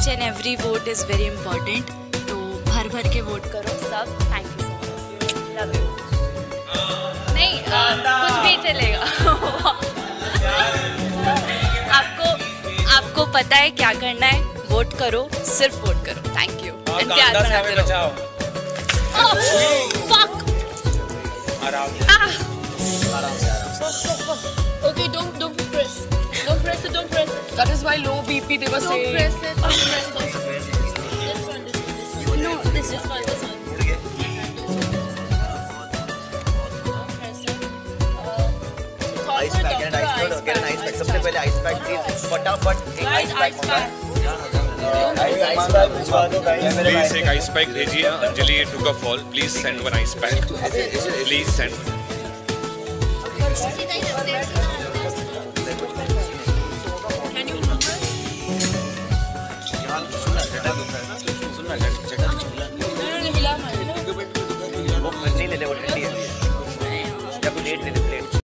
Each and every vote is very important तो भर भर के वोट करो सब. Thank you so much love you नहीं आ, कुछ भी चलेगा. आपको आपको पता है क्या करना है? वोट करो सिर्फ़ वोट करो. थैंक यू एंड प्यार बनाते रहो. Oh, आराम why low BP they were Don't saying. press it. Don't press it. This one. This one. No, this This is one. This one. Don't press it. Uh, ice pack and ice pack get an pack, ice pack ice सबसे पहले ice pack please फटाफट एक ice pack please एक ice pack भेजिए Anjali two का fall please send one ice pack please send सुनना no, मिला मैं. वो नहीं ले ले वो ठंडी है या कोई लेट ले ले